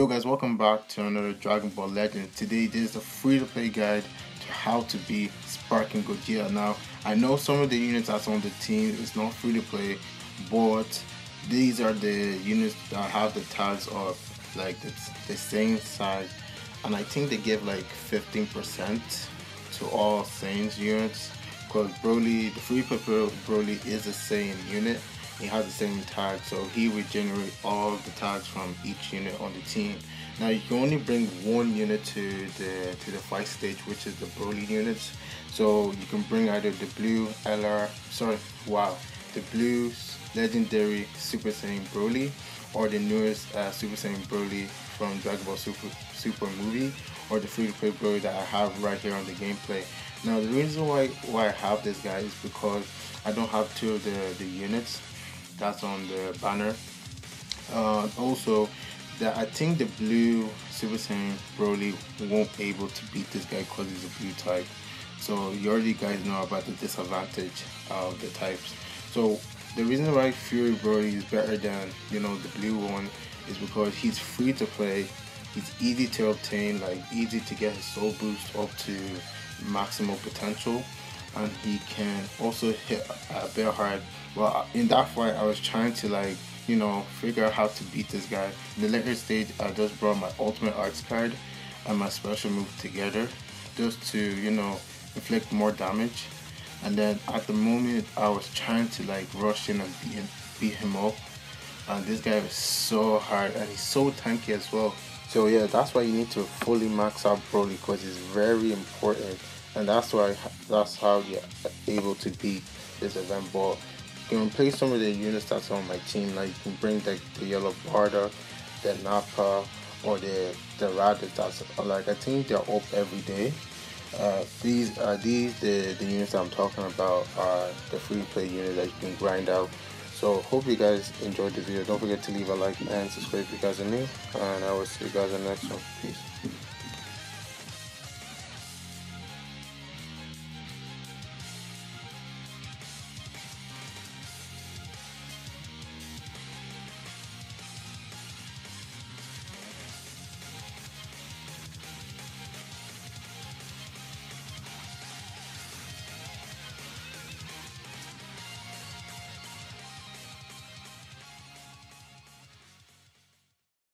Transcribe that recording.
Yo guys, welcome back to another Dragon Ball Legend. Today this is a free-to-play guide to how to be Sparking Gogeta. Now, I know some of the units that's on the team is not free-to-play, but these are the units that have the tags of like the, the same size and I think they give like 15% to all Saiyans units because Broly, the free to play Broly is the same unit he has the same tag so he regenerates all the tags from each unit on the team. Now you can only bring one unit to the to the fight stage which is the Broly units. So you can bring either the blue LR sorry wow the blue legendary Super Saiyan Broly or the newest uh, Super Saiyan Broly from Dragon Ball Super Super movie or the free to play Broly that I have right here on the gameplay. Now the reason why why I have this guy is because I don't have two of the the units that's on the banner. Uh, also, that I think the blue Saiyan Broly won't be able to beat this guy because he's a blue type. So you already guys know about the disadvantage of the types. So the reason why Fury Broly is better than you know the blue one is because he's free to play. He's easy to obtain, like easy to get his soul boost up to maximal potential and he can also hit a bit hard. Well, in that fight, I was trying to like, you know, figure out how to beat this guy. In the later stage, I just brought my Ultimate Arts card and my special move together just to, you know, inflict more damage. And then at the moment, I was trying to like rush in and beat him, beat him up. And this guy is so hard and he's so tanky as well. So yeah, that's why you need to fully max out Broly because it's very important and that's why that's how you're able to beat this event. But you can replace some of the units that's on my team. Like you can bring like the yellow Bardock, the Nappa, or the the Raditz. That's like I think they're up every day. Uh, these are these the the units I'm talking about are the free play units that you can grind out. So hope you guys enjoyed the video. Don't forget to leave a like and subscribe if you guys are new. And I will see you guys in the next one. Peace.